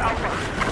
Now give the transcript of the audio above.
Alpha.